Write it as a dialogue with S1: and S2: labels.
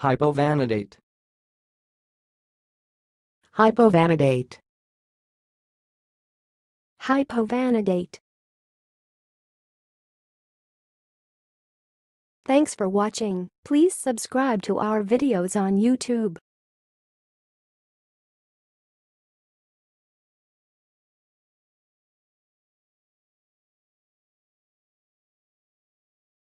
S1: Hypovanidate.
S2: Hypovanidate.
S3: Hypovanidate. Thanks for watching. Please subscribe to our videos on YouTube.